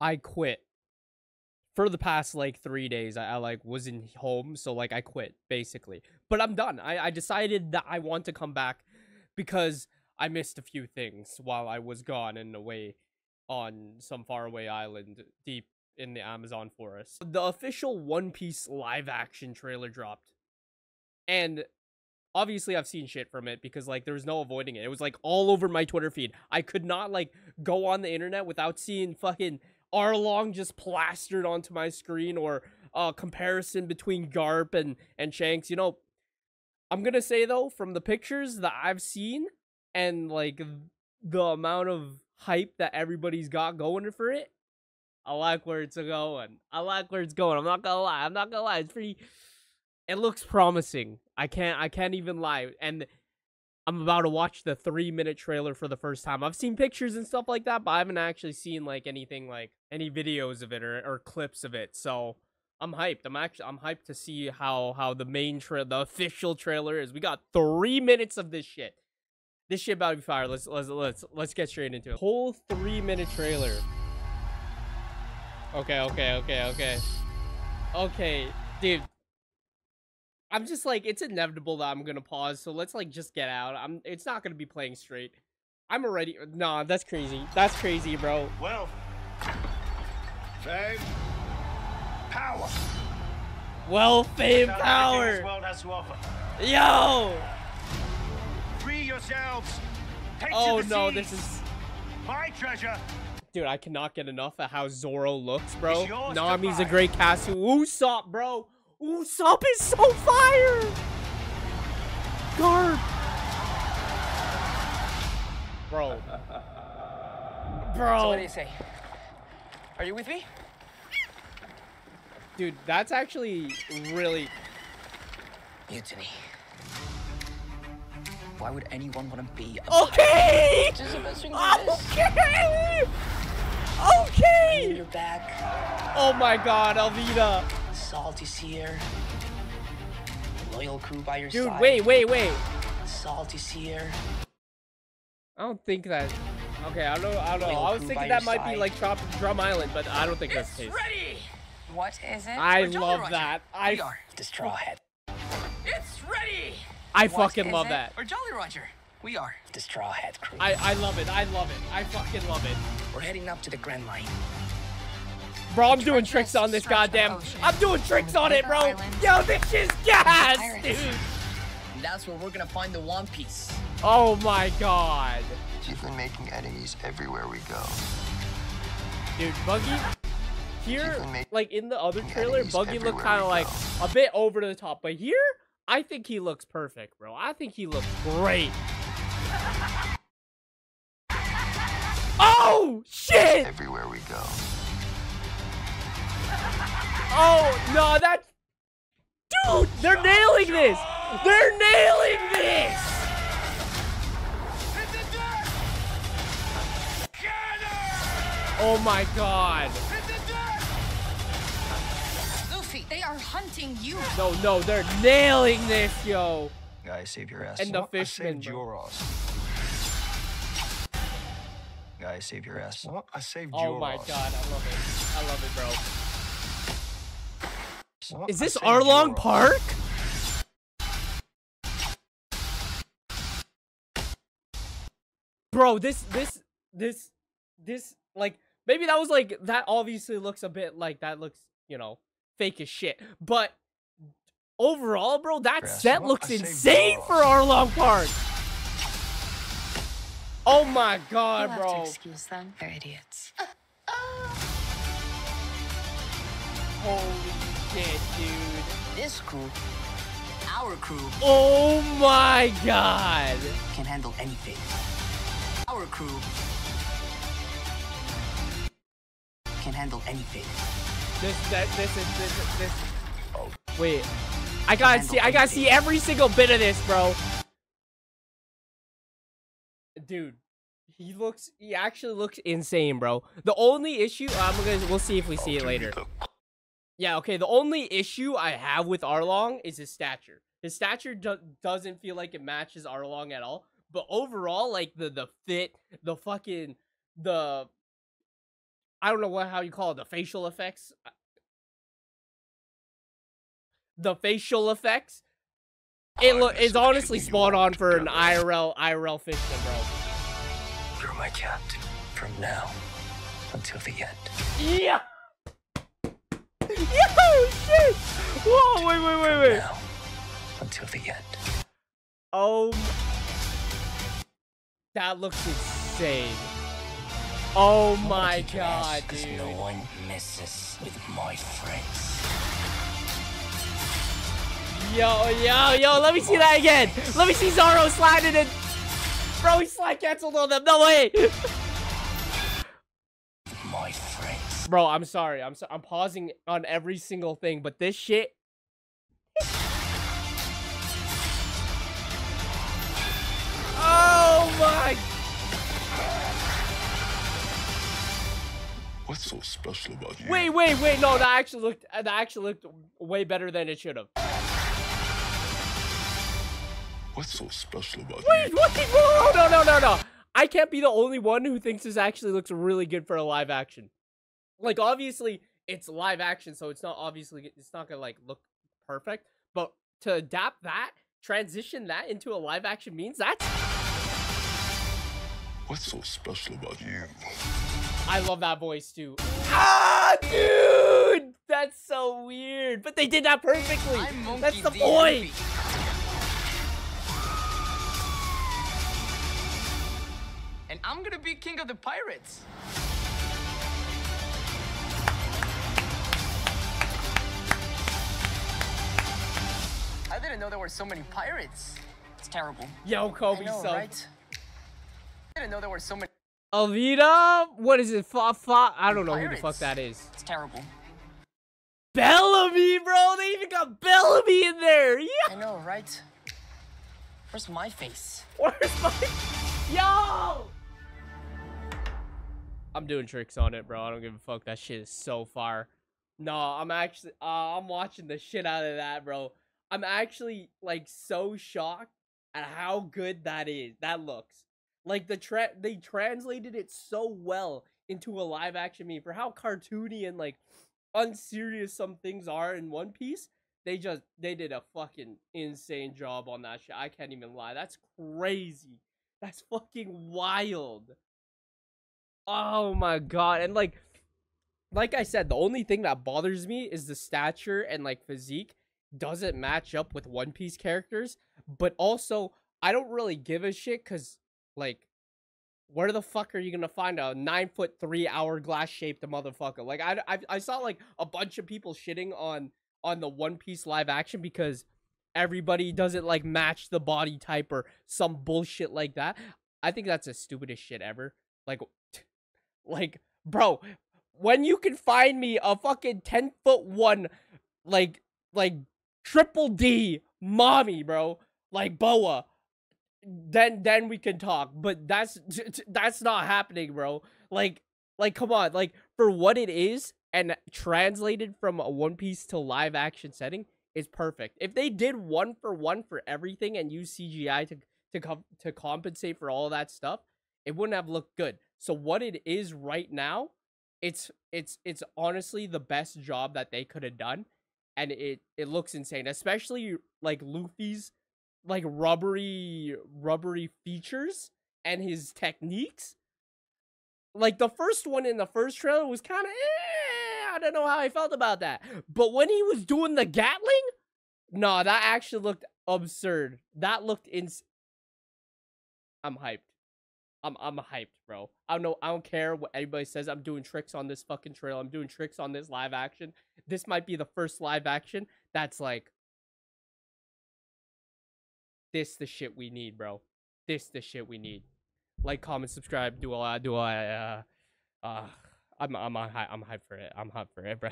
I quit for the past like three days. I, I like wasn't home, so like I quit basically. But I'm done. I I decided that I want to come back because I missed a few things while I was gone and away on some faraway island deep in the Amazon forest. The official One Piece live action trailer dropped. And obviously I've seen shit from it because like there was no avoiding it. It was like all over my Twitter feed. I could not like go on the internet without seeing fucking Arlong just plastered onto my screen or a comparison between Garp and and Shanks. You know, I'm going to say though from the pictures that I've seen and like the amount of hype that everybody's got going for it, I like where it's going. I like where it's going. I'm not gonna lie. I'm not gonna lie. It's pretty. It looks promising. I can't. I can't even lie. And I'm about to watch the three minute trailer for the first time. I've seen pictures and stuff like that, but I haven't actually seen like anything like any videos of it or, or clips of it. So I'm hyped. I'm actually I'm hyped to see how how the main tra- the official trailer is. We got three minutes of this shit. This shit about to be fire. Let's let's let's let's get straight into it. Whole three minute trailer. Okay, okay, okay, okay. Okay, dude. I'm just like it's inevitable that I'm gonna pause, so let's like just get out. I'm it's not gonna be playing straight. I'm already uh, nah, that's crazy. That's crazy, bro. Well, fame, power. Well, fame, power. This world has to offer. Yo! Free yourselves. Take Oh no, seas. this is my treasure. Dude, I cannot get enough of how Zoro looks, bro. It's yours to Nami's a great Kasu. Usopp, bro. Usopp is so fire. Garp. Bro. Bro. So what do you say? Are you with me? Dude, that's actually really Mutiny. Why would anyone want to be a Okay! This is the best thing there is. Okay! In Okay! your back, Oh my god, Alvida. salty seer. Loyal crew by your Dude, side. wait, wait, wait. Salty seer. I don't think that. Okay, I don't know. I don't know. I was thinking that your might be like Trop- Drum Island, but I don't think that's the case. ready! What is it? I We're love Roger. that. I we are the Straw Hat. It's ready! I What fucking love it? that. We're Jolly Roger. We are the Straw Hat crew. I I love it. I love it. I fucking love it. We're heading up to the Grand Line. Bro, I'm doing tricks on this goddamn. I'm doing tricks on it, bro. Yo, this is gas, dude. That's where we're gonna find the One Piece. Oh my god, You've been making enemies everywhere we go. dude, Buggy. Here, like in the other trailer, Buggy looked kind of like a bit over the top, but here, I think he looks perfect, bro. I think he looks great. Oh shit! Everywhere we go. Oh no, that's dude. They're nailing this. They're nailing this. Oh my god. Luffy, they are hunting you. No, no, they're nailing this, yo. Guys, save your ass. And the fishman, I saved your ass. Guys, save your ass. I saved Oh your my ass. god, I love it. I love it, bro. What? Is I this Arlong. Park? Bro, this this this this like maybe that was like that obviously looks a bit like that looks, you know, fake as shit. But overall, bro, that Yes. set What? looks insane your for. Arlong Park. Oh my You'll god, have to bro. excuse them. They're idiots. Holy shit, dude. This crew, our crew, Oh my god. can handle anything. Our crew can handle anything. This that this is this is- this. Oh. Wait, I gotta see. I gotta see every single bit of this, bro. Dude, he looks. He actually looks insane, bro. The only issue I'm gonna. We'll see if we see it later. Yeah. Okay. The only issue I have with Arlong is his stature. His stature do- doesn't feel like it matches Arlong at all. But overall, like the the fit, the fucking the I don't know what how you call it the facial effects. Uh, the facial effects. It oh, look is honestly spot on for an IRL IRL fiction, bro. You're my captain from now until the end. Yeah. Yo, shit! Whoa, wait, wait, wait, wait. Now until the end. Oh, that looks insane. Oh my god, dude. no one messes with my friends. Yo, yo, yo, let me see that again. Let me see Zoro sliding and Bro, he slide canceled on them. No way. Bro, I'm sorry. I'm so I'm pausing on every single thing, but this shit Oh my What's so special about you? Wait, wait, wait. No, that actually looked that actually looked way better than it should have. What's so special about Wait, you? Wait, what? the- No, no, no, no, no. I can't be the only one who thinks this actually looks really good for a live action. Like, obviously, it's live action, so it's not obviously it's not gonna like look perfect. But to adapt that, transition that into a live action means that's What's so special about you? I love that voice too. Ah, dude, that's so weird. But they did that perfectly. That's the point. And I'm gonna be king of the pirates. I didn't know there were so many pirates. It's terrible. Yo, Koby, I know, so right? I didn't know there were so many. Alvida, what is it? Fa, fa, I don't know who the fuck that is. It's terrible. Bellamy, bro. They even got Bellamy in there. Yeah. I know, right? Where's my face? Where's my yo? I'm doing tricks on it, bro. I don't give a fuck. That shit is so far. No, I'm actually, uh, I'm watching the shit out of that, bro. I'm actually like so shocked at how good that is. That looks like the tra- they translated it so well into a live action meme for how cartoony and like unserious some things are in One Piece. They just they did a fucking insane job on that shit. I can't even lie. That's crazy. That's fucking wild. Oh my god. And like like I said, the only thing that bothers me is the stature and like physique doesn't match up with One Piece characters, but also I don't really give a shit cuz like where the fuck are you gonna find a nine foot three hourglass shaped motherfucker? Like I, I I saw like a bunch of people shitting on on the One Piece live action because everybody doesn't like match the body type or some bullshit like that. I think that's the stupidest shit ever. Like, like, bro, when you can find me a fucking ten foot one, like, like triple D mommy, bro, like Boa, then then we can talk. But that's that's not happening, bro. Like, like, come on, like for what it is and translated from a One Piece to live action setting is perfect. If they did one for one for everything and use CGI to to com- to compensate for all that stuff, it wouldn't have looked good. So what it is right now, it's it's it's honestly the best job that they could have done, and it it looks insane, especially like Luffy's like rubbery rubbery features and his techniques. Like the first one in the first trailer was kind of eh, I don't know how I felt about that. But when he was doing the Gatling, no, that actually looked absurd. That looked ins. I'm hyped. I'm I'm hyped, bro. I don't know. I don't care what anybody says. I'm doing tricks on this fucking trail. I'm doing tricks on this live action. This might be the first live action that's like this the shit we need, bro. This the shit we need. Like, comment, subscribe. Do I do I uh uh I'm I'm on high. I'm hyped for it. I'm hyped for it, bro.